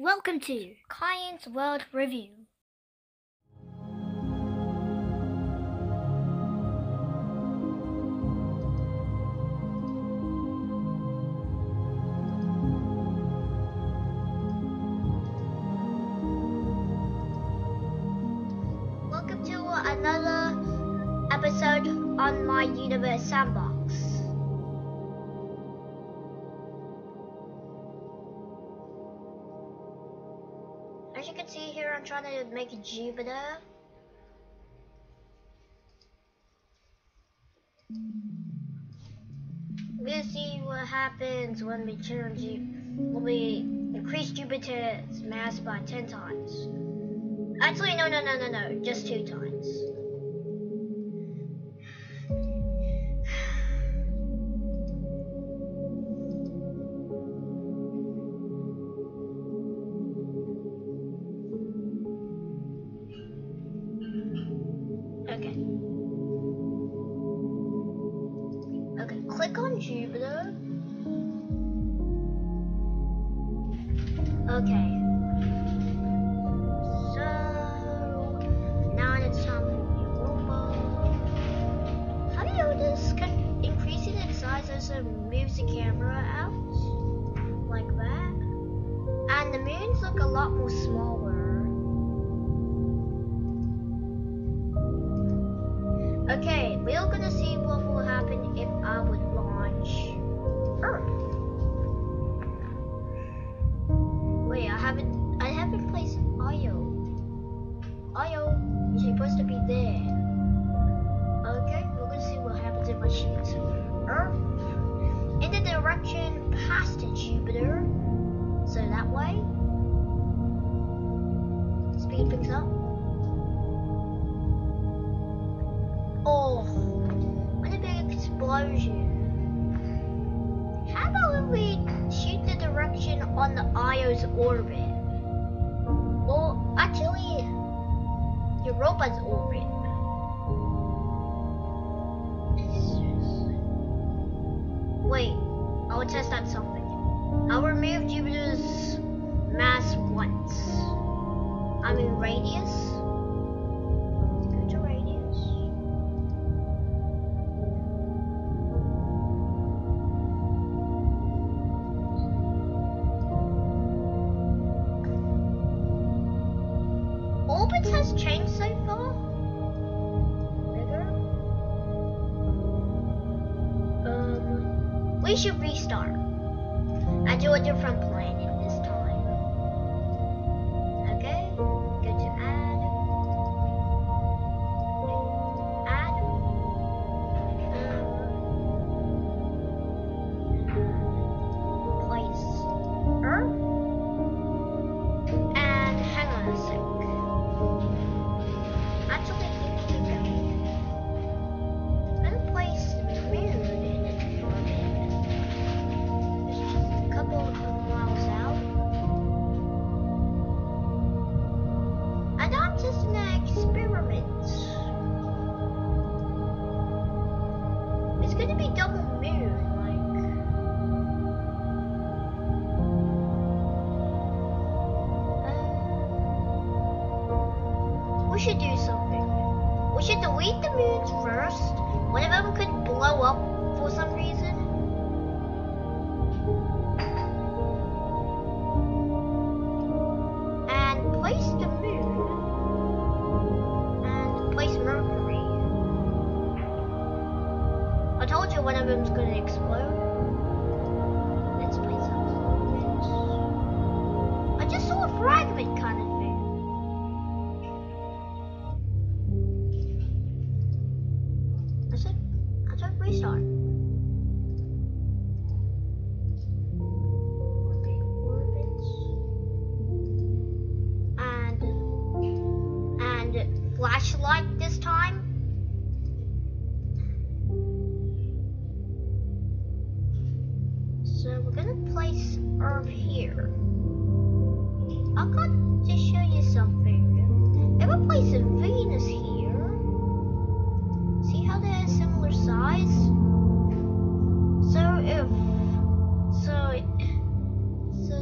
Welcome to Kyan's World Review. Welcome to another episode on my Universe Sandbox. As you can see here, I'm trying to make Jupiter. We'll see what happens when we turn Ju- when we increase Jupiter's mass by 10 times. Actually, no, no, no, no, no, just two times. Camera out like that? And the moons look a lot more smaller. Okay, we're gonna see what will happen if I would launch Earth. Wait, I haven't I haven't placed Io. Io is supposed to be there. Okay, we're gonna see what happens if I shoot Earth in the direction past Jupiter. So that way. Speed things up. Oh, what a big explosion. How about if we shoot the direction on the Io's orbit? Well, actually, Europa's orbit. Wait, I will test out something. I'll remove Jupiter's mass once. I mean radius. We the moons first. One of them could blow up for some reason. And place the moon. And place Mercury. I told you one of them's gonna explode. Place Earth here. I got to show you something. If I place Venus here, see how they're similar size? So if so so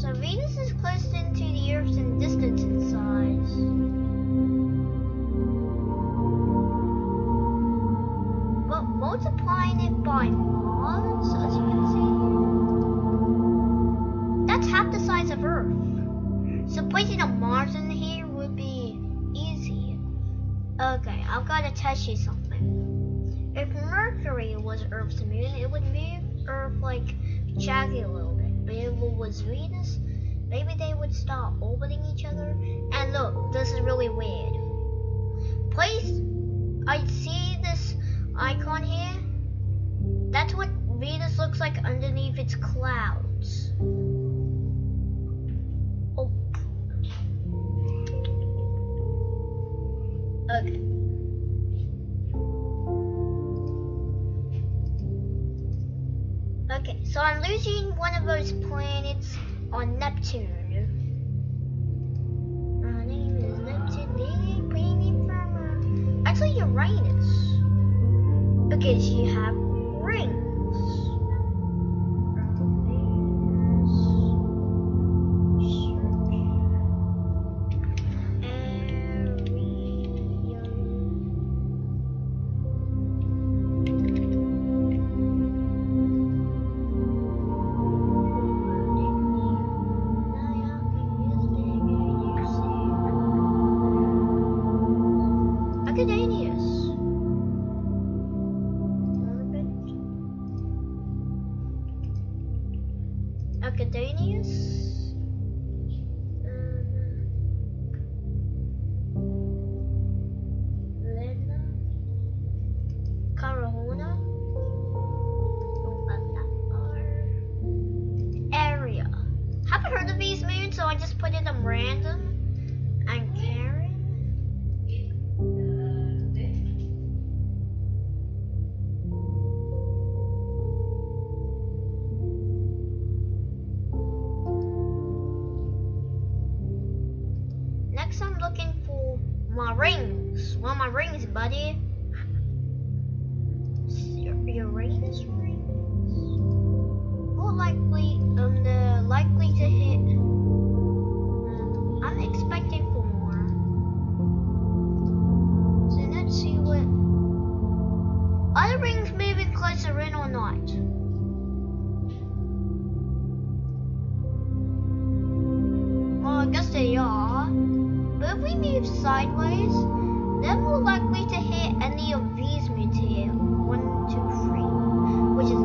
So Venus is closest into the Earth in distance and size. But multiplying it by Mars, as you can see, that's half the size of Earth. So placing a Mars in here would be easy. Okay, I've got to test you something. If Mercury was Earth's moon, it would move Earth like jaggy a little bit. But if it was Venus, maybe they would start orbiting each other. And look, this is really weird. Underneath its clouds. Oh. Okay. Okay, so I'm losing one of those planets on Neptune. Uh, actually Uranus. Because you have rings. Looking for my rings. Of my rings, buddy. Uranus rings. More likely, um, the likely to hit. Um, I'm expecting sideways, they're more likely to hit any of these here. One, two, three. Which is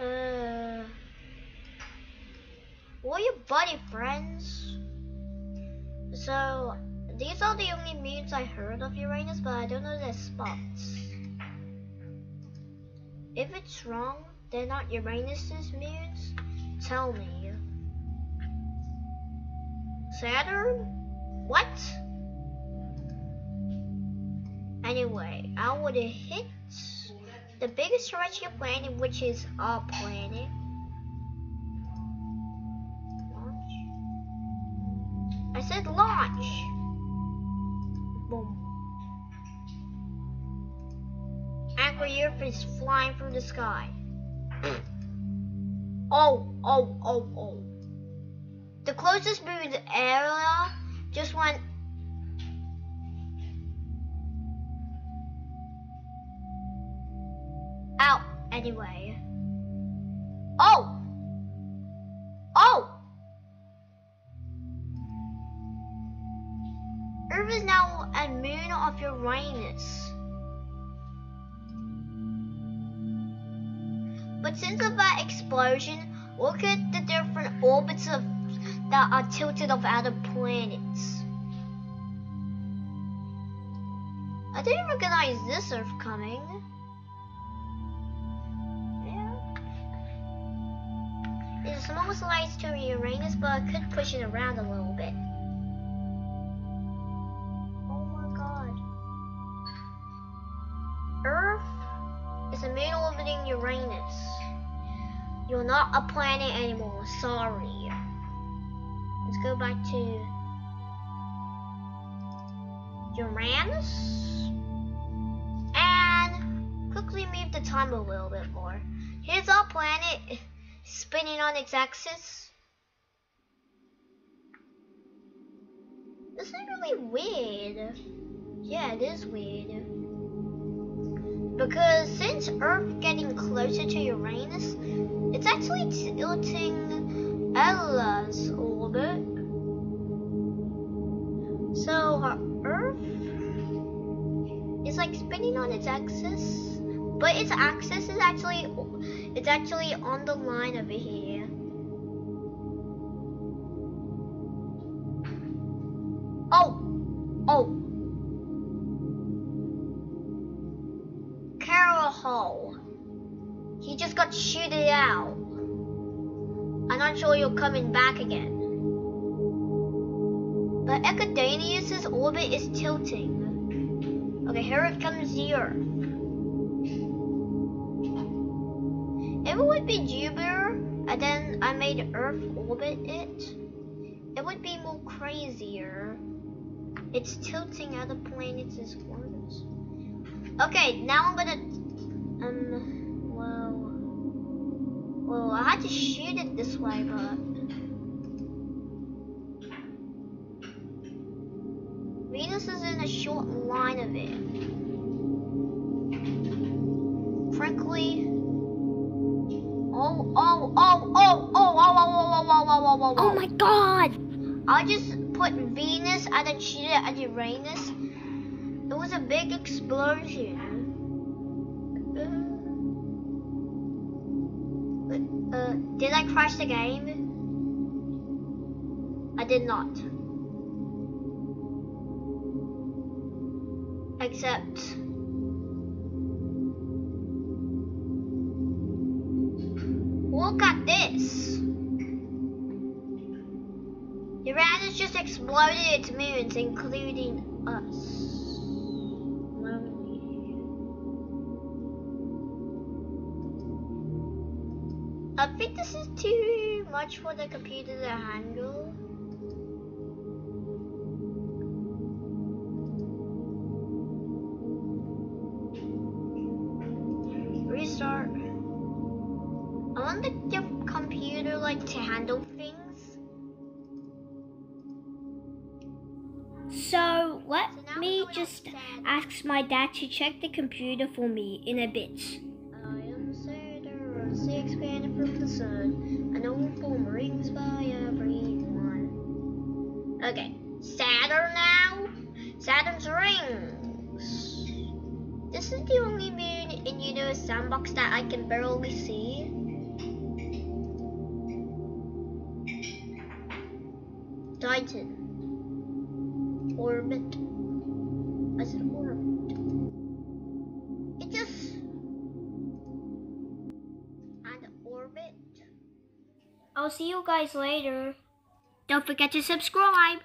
uh are your buddy friends? So these are the only moons I heard of Uranus, but I don't know their spots. If it's wrong, they're not Uranus's moons, tell me. Saturn? What? Anyway, I would hit the biggest terrestrial planet, which is our planet. I said launch. Is flying through the sky. oh, oh, oh, oh. The closest moon area just went. Out anyway. Oh! Oh! Earth is now a moon of Uranus. But since of that explosion, look at the different orbits of that are tilted of other planets. I didn't recognize this Earth coming. Yeah. It's most lights to Uranus, but I could push it around a little bit. Is a moon orbiting Uranus. You're not a planet anymore, sorry. Let's go back to Uranus. And quickly move the time a little bit more. Here's our planet spinning on its axis. This is really weird. Yeah, it is weird. Because since Earth getting closer to Uranus, it's actually tilting Ella's orbit. So uh, Earth is like spinning on its axis, but its axis is actually it's actually on the line over here. Just got shooted out. I'm not sure you're coming back again. But Ecodanius' orbit is tilting. Okay, here it comes the Earth. It would be Jupiter, and then I made Earth orbit it, it would be more crazier. It's tilting other planets as orbits. Okay, now I'm gonna, um, well, I had to shoot it this way, but. Venus is in a short line of it. Frankly, Oh, oh, oh, oh, oh, oh, oh, oh, oh, oh, oh, oh, Oh my god! I'll just put Venus and then shoot it at Uranus. It was a big explosion. Did I crash the game? I did not. Except... Look at this! Uranus just exploded its moons, including us. I think this is too much for the computer to handle. Restart. I want the computer like to handle things. So let So me just ask my dad to check the computer for me in a bit. Saturn, a six planet from the sun. I know form rings by everyone. Okay, Saturn now. Saturn's rings. This is the only moon in Universe Sandbox that I can barely see. Titan. Orbit. I said orbit. I'll see you guys later. Don't forget to subscribe.